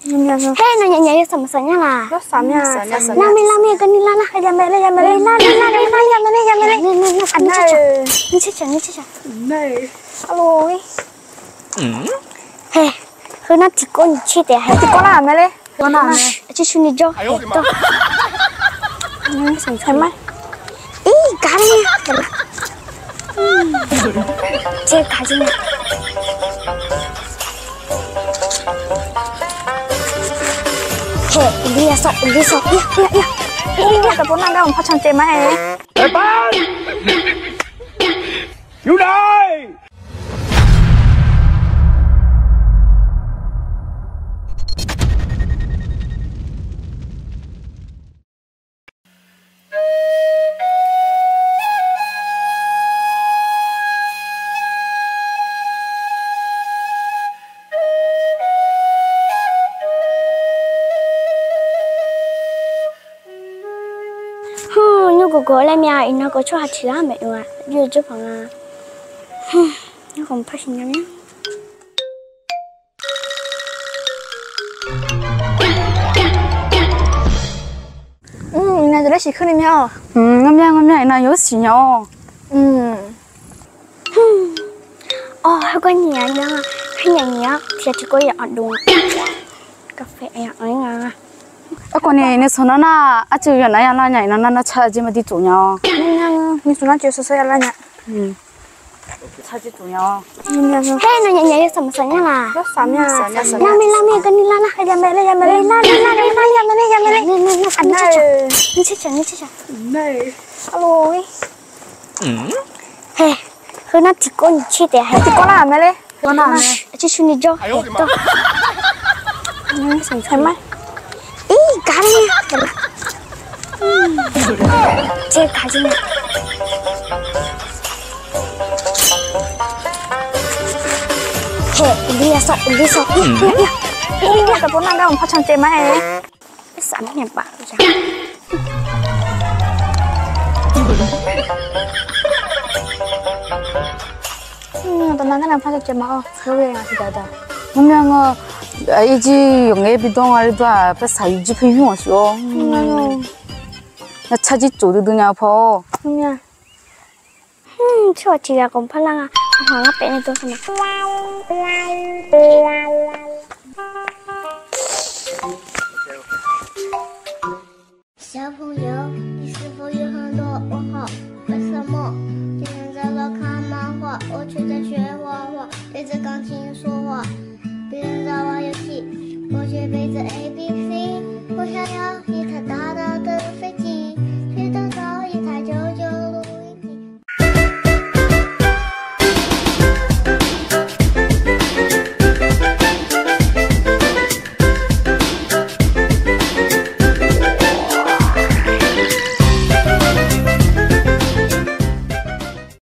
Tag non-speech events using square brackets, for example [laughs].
Hey, nanya nyaya sama sanya lah. Lo samnya. Lami lami kan ni lana. Jamele jamele. Lana lana lana jamele jamele. Ni ni ni Anh ni ơi. cica. Ni cica ni cica. Này. Alo. Hey, cứ nó chỉ có chi để hay. Thì có làm lên. Có làm. Chỉ xin đi cho. To. Ni sai sai mai. Ih, cá này nha. [laughs] Chơi cá gì nè. Hey, dia sok, dia sok. Ya, ya, ya. Ủa, cái bốn năm đâu mà phát chân như cô cô lên nhà nó có cho hạt chỉ ra mẹ mà như chứ phòng à nó còn phát sinh nhá Ừ, này rồi đấy chỉ khơi đi nhau Ừ, ngâm nha ngâm nha, này nhớ chỉ nhau. Ừ. ồ hay có nhà nha hay nhà nhá thì chỉ có ở đúng cà phê ở ấy 아, con này nó số nó na à chứ giờ nãy là nhảy nó nó nó chơi gì mà đi chủ nhau nhưng số nó chơi số số là nhảy chơi gì chủ nhau cái này nhảy nhảy sầm sầm nhá là sầm nhá sầm nhá làm đi làm đi cái này làm cái làm đây làm đây làm đây làm đây làm đây làm đây làm đây ăn này đi chết chả đi chết chả này alo hey hơi nó chỉ con chết để hay chỉ con làm đấy con làm chứ chú đi cho hết đâu không sầm sầm mắt cá này nha. Chơi cá gì nè. Hey, dia sok, dia sok. Ya, ya, ya. Ủa, cái bốn năm đâu mà phát chân chế mà hè. Cái sẵn này bạn ra. Ừ, tao nói cái làm phát chân chế mà. Ờ, kêu về à thì đã đã. 분명 어 이지 영애 비동아리도 앞에 사유지 필요 없어. 나 차지 쪼르드냐 봐. Không nha. Hmm, cho chị là còn phát lăng à. Hoàng ngắp bẹn này tôi xem nào. 小朋友，你是否有很多问号？为什么今天在那看漫画，我却在学画画，对着钢琴说话？别人在玩游戏， 我学背子 A B C，我想要一。